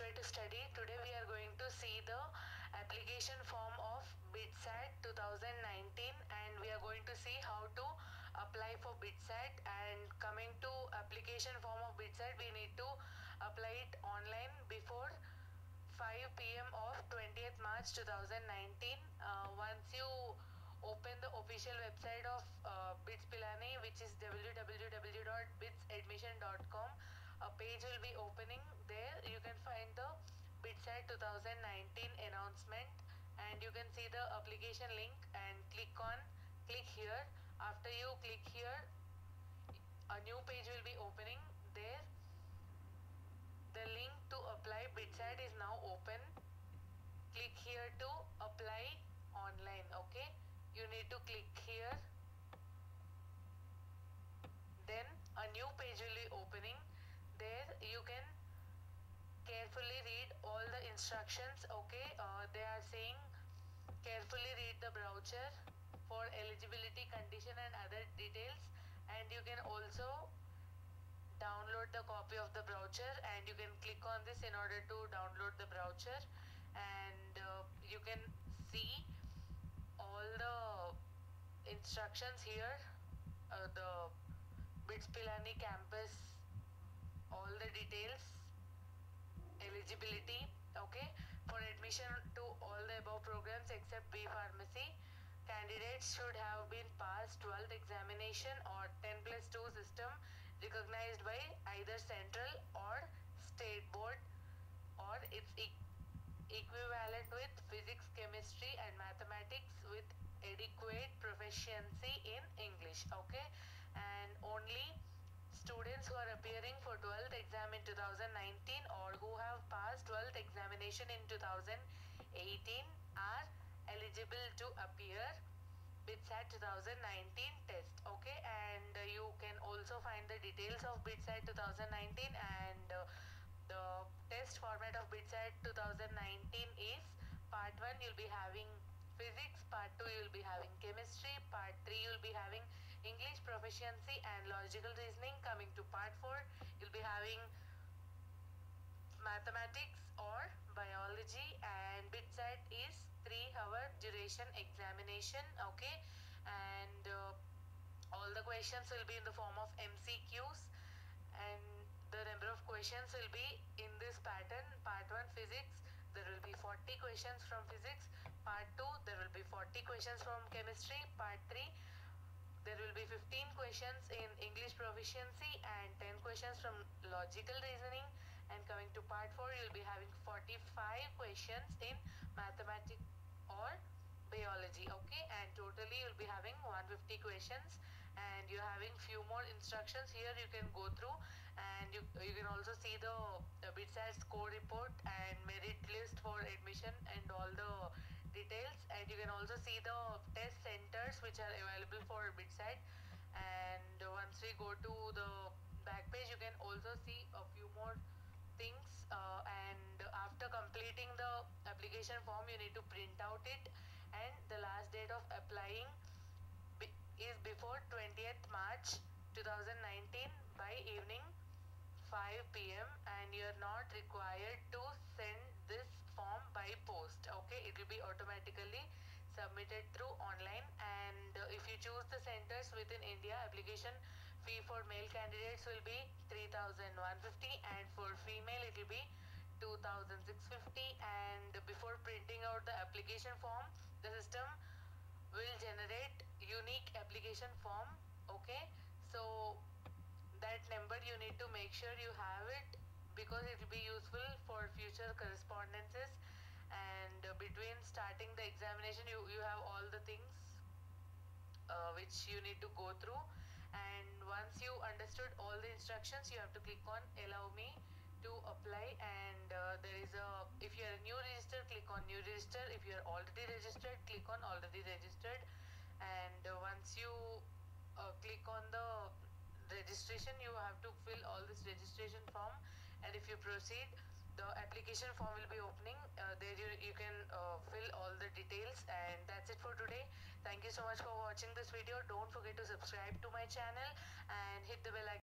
way to study. Today we are going to see the application form of BITSAT 2019 and we are going to see how to apply for BITSAT and coming to application form of BITSAT we need to apply it online before 5 pm of 20th March 2019. Uh, once you open the official website of uh, BITS Pilani which is www.bitsadmission.com a page will be opening there. You can find the BITSAT 2019 announcement and you can see the application link and click on click here. After you click here a new page will be opening there. The link to apply BITSAT is now open. Click here to apply online okay? You need to click here then a new page will be opening there you can carefully read all the instructions okay? Uh, they are saying carefully read the brochure for eligibility condition and other details. And you can also download the copy of the brochure and you can click on this in order to download the brochure. And uh, you can see all the instructions here uh, the BITS Pilani campus all the details eligibility okay for admission to all the above programs except B pharmacy. Candidates should have been passed 12th examination or 10 plus 2 system recognized by either central or state board or its e equivalent with physics chemistry and mathematics with adequate proficiency in english okay. And only students who are appearing for 12th exam in 2019 or who have passed 12th examination in 2018 are eligible to appear BITSAT 2019 test okay? And uh, you can also find the details of BITSAT 2019 and uh, the test format of BITSAT 2019 is part 1 you'll be having physics part 2 you'll be having chemistry part 3 you'll be having english proficiency and logical reasoning coming to part 4 you'll be having mathematics or biology and BITSAT is 3 hour duration examination okay? And uh, all the questions will be in the form of MCQs and the number of questions will be in this pattern. Part 1 physics there will be 40 questions from physics. Part 2 there will be 40 questions from chemistry. Part 3 there will be 15 questions in english proficiency and 10 questions from logical reasoning. And coming to part 4 you'll be having 45 questions in mathematics or biology okay? And totally you'll be having 150 questions. And you're having few more instructions here you can go through. And you, you can also see the, the BITSAT score report and merit list for admission and all the details and you can also see the test centers which are available for BITSAT and once we go to the back page you can also see a few more things uh, and after completing the application form you need to print out it. And the last date of applying is before 20th March 2019 by evening 5 pm and you are not required to send this by post okay? It will be automatically submitted through online. And uh, if you choose the centers within India application fee for male candidates will be 3150 and for female it will be 2650 and before printing out the application form the system will generate unique application form okay? So that number you need to make sure you have it because it will be useful for future correspondences and uh, between starting the examination you, you have all the things uh, which you need to go through. And once you understood all the instructions you have to click on allow me to apply. And uh, there is a if you are a new register click on new register. If you are already registered click on already registered. And uh, once you uh, click on the registration you have to fill all this registration form. And if you proceed the application form will be opening. Uh, there you, you can uh, fill all the details. And that's it for today. Thank you so much for watching this video. Don't forget to subscribe to my channel and hit the bell